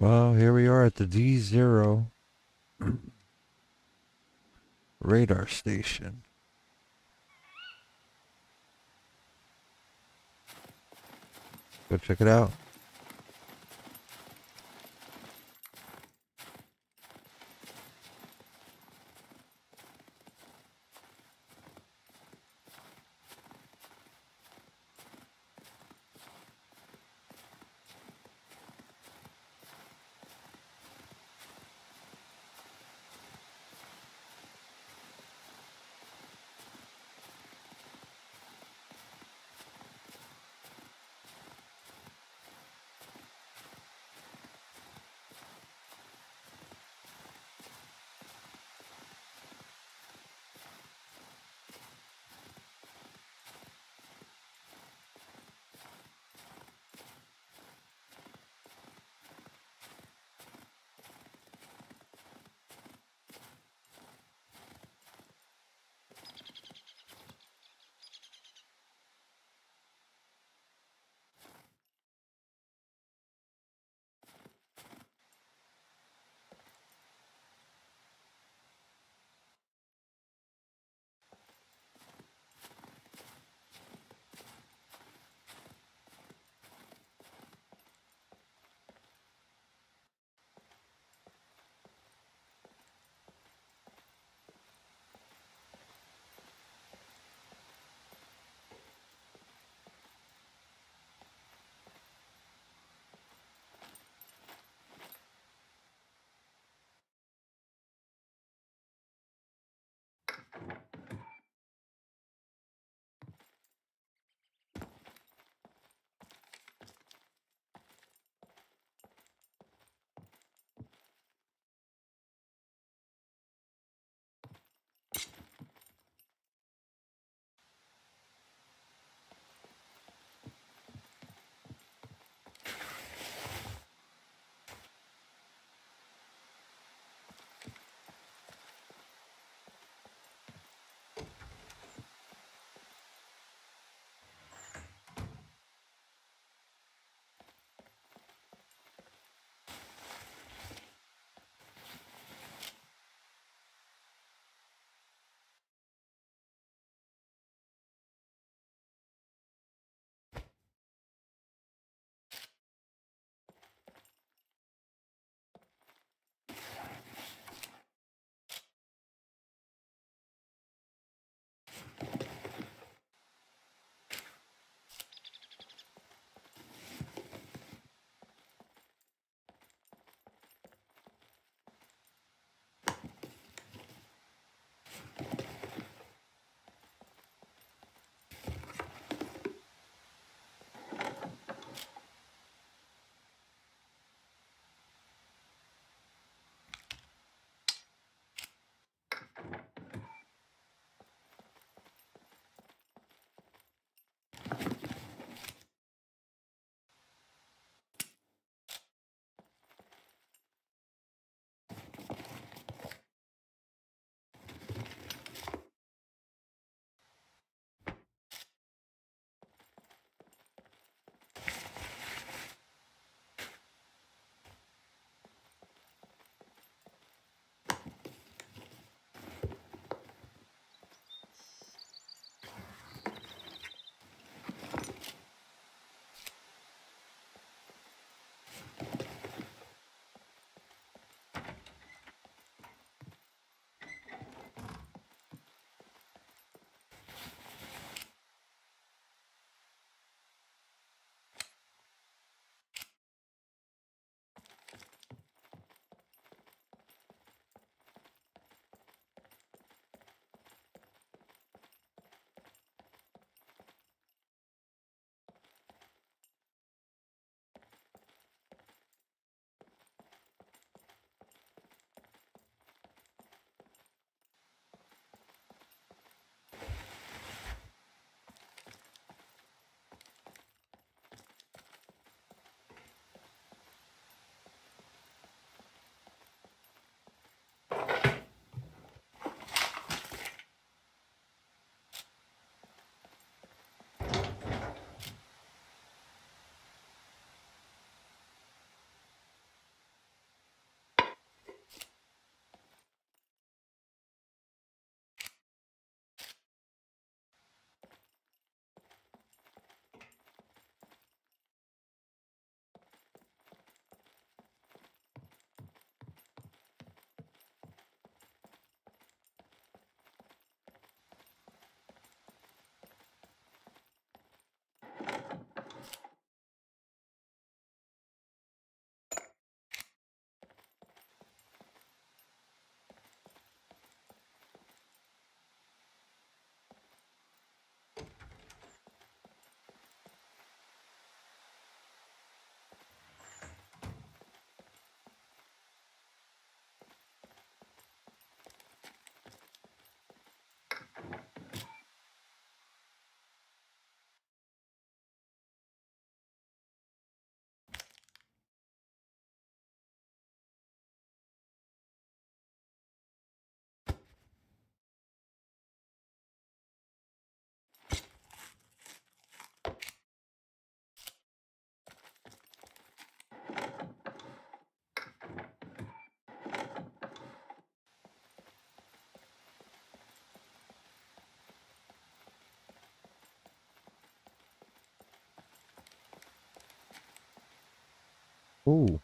Well, here we are at the D0 radar station. Go check it out. Ooh.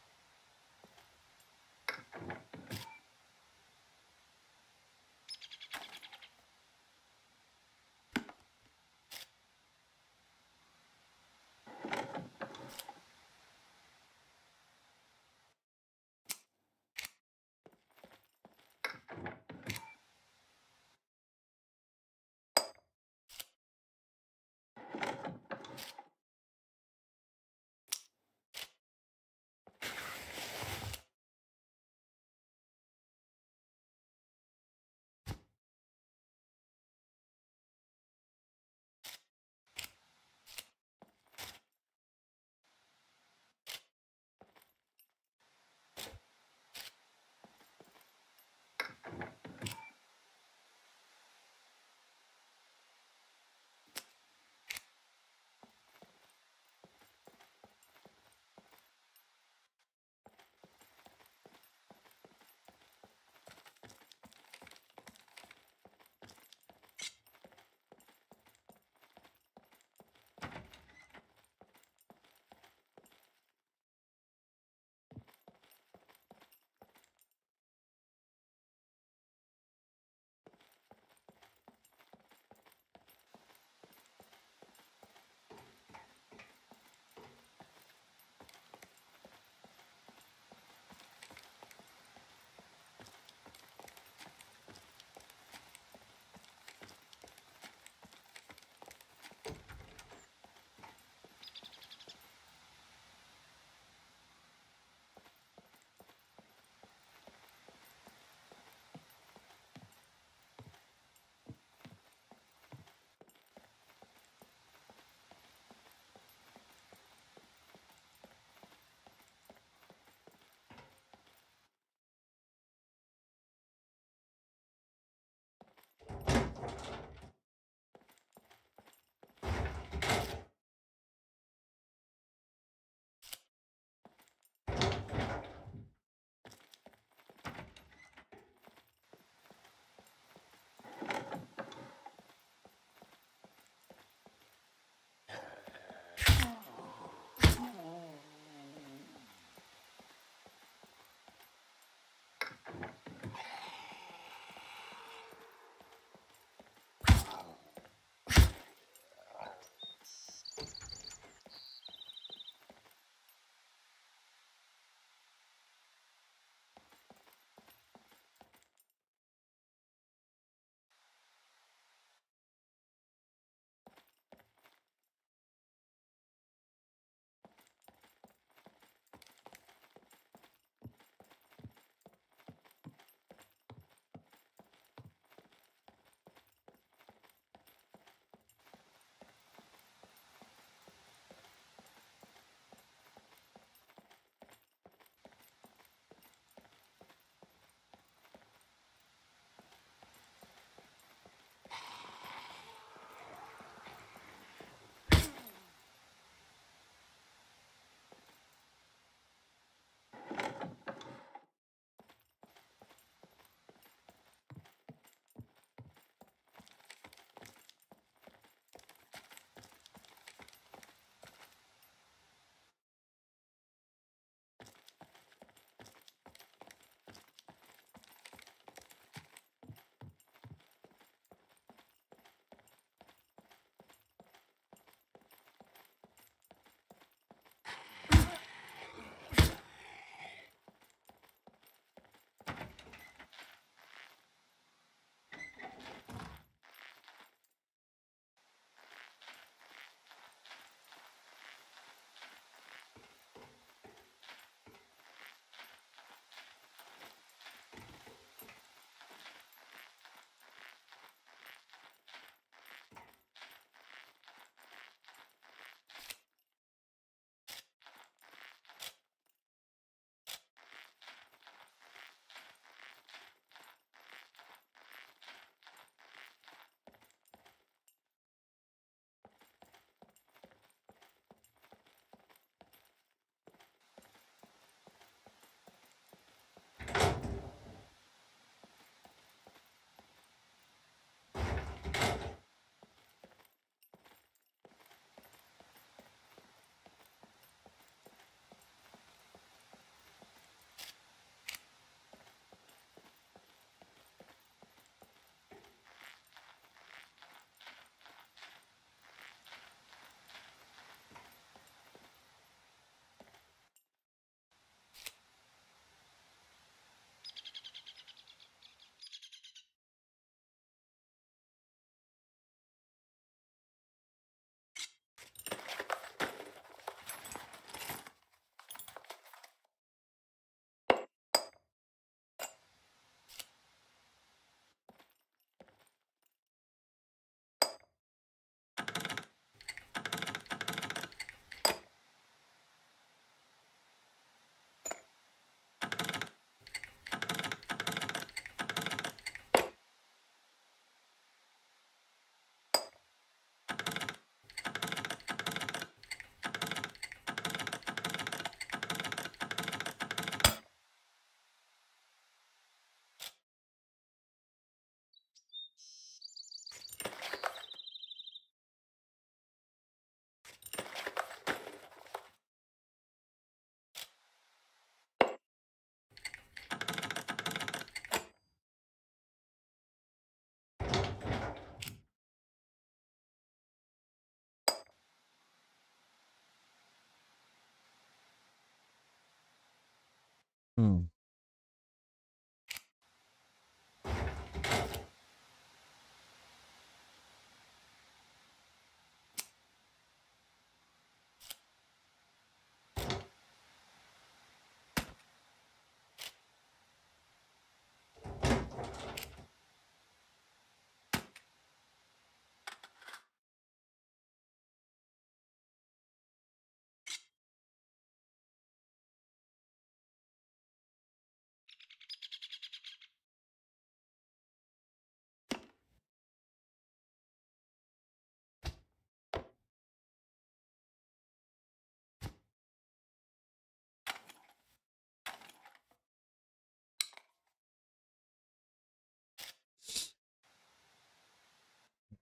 Hmm.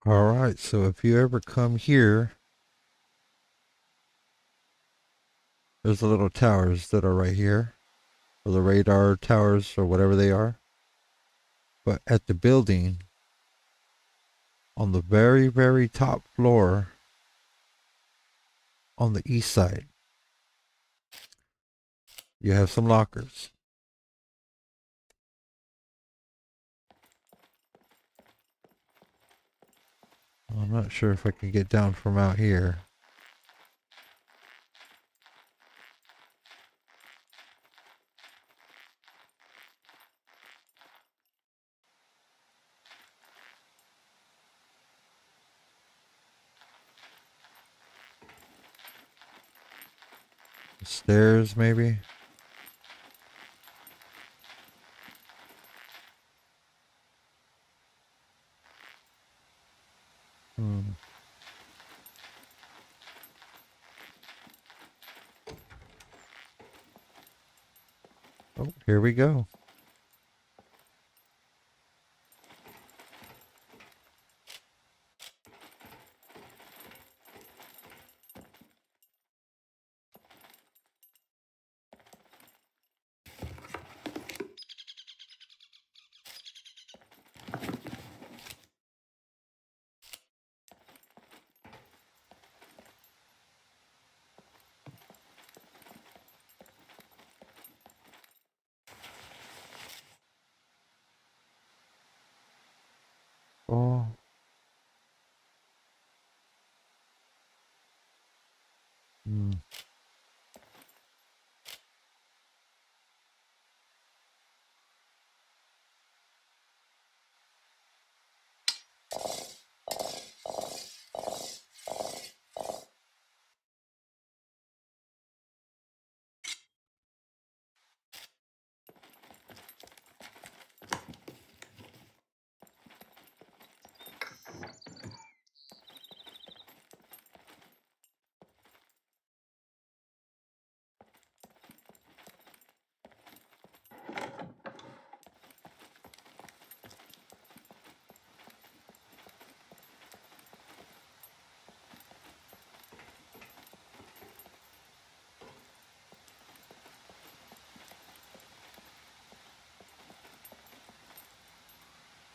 All right, so if you ever come here, there's the little towers that are right here, or the radar towers, or whatever they are. But at the building, on the very, very top floor, on the east side, you have some lockers. I'm not sure if I can get down from out here. Stairs, maybe? Here we go. Hmm.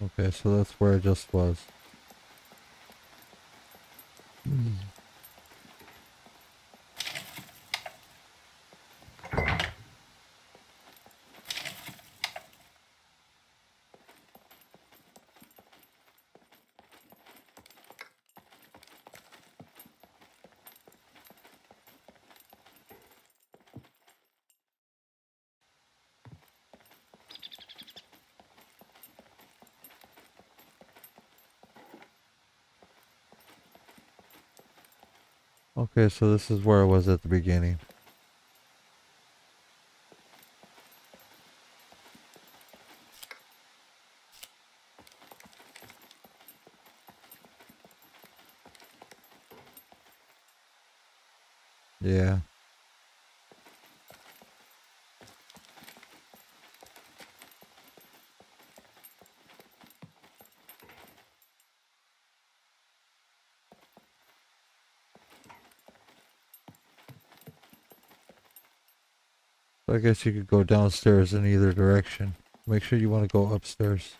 Okay, so that's where I just was. Okay, so this is where I was at the beginning. So I guess you could go downstairs in either direction. Make sure you want to go upstairs.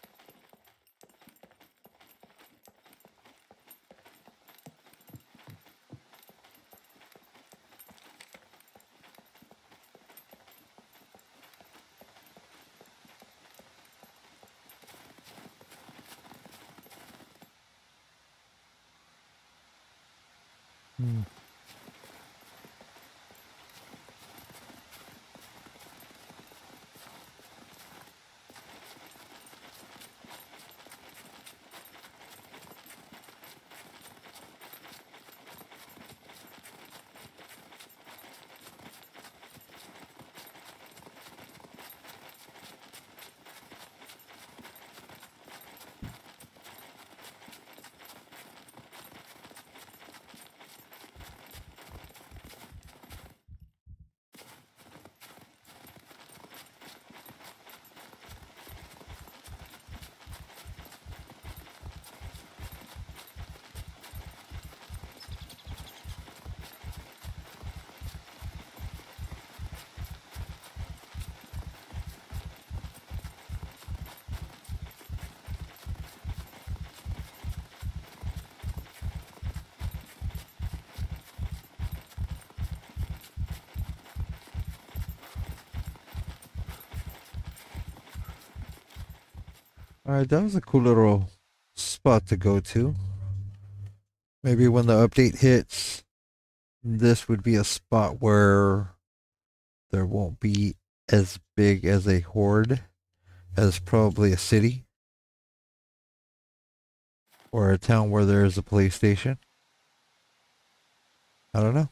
Alright, that was a cool little spot to go to. Maybe when the update hits, this would be a spot where there won't be as big as a horde as probably a city or a town where there is a police station. I don't know.